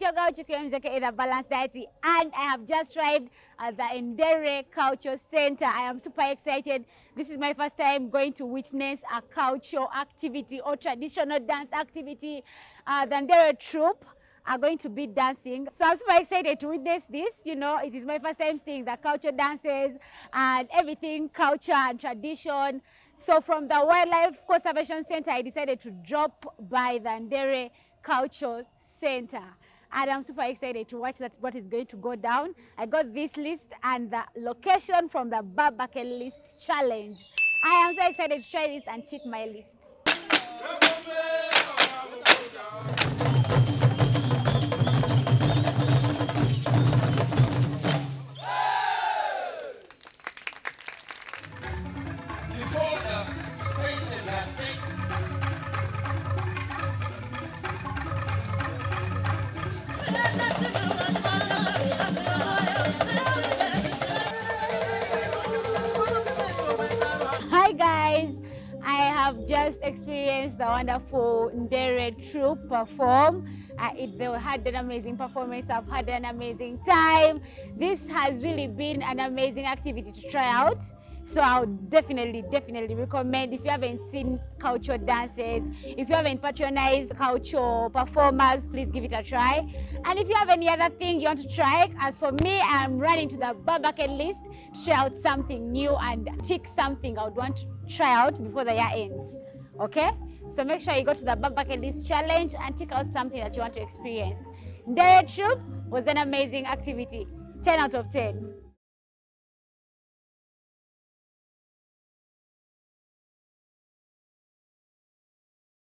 It's your girl Chikwe Mzeke, the Balanced Diet, and I have just arrived at the Ndere Culture Center. I am super excited. This is my first time going to witness a culture activity or traditional dance activity. Uh, the Ndere troupe are going to be dancing. So I'm super excited to witness this. You know, it is my first time seeing the culture dances and everything culture and tradition. So from the Wildlife Conservation Center, I decided to drop by the Ndere Culture Center. And I'm super excited to watch that what is going to go down. I got this list and the location from the Bar List Challenge. I am so excited to try this and tick my list. Hi guys, I have just experienced the wonderful Ndere troupe perform. Uh, it, they had an amazing performance. I've had an amazing time. This has really been an amazing activity to try out. So I would definitely, definitely recommend if you haven't seen culture dances, if you haven't patronized culture performers, please give it a try. And if you have any other thing you want to try, as for me, I'm running to the bucket list to try out something new and tick something I would want to try out before the year ends. Okay? So make sure you go to the bucket list challenge and tick out something that you want to experience. Ndere Troupe was an amazing activity. 10 out of 10.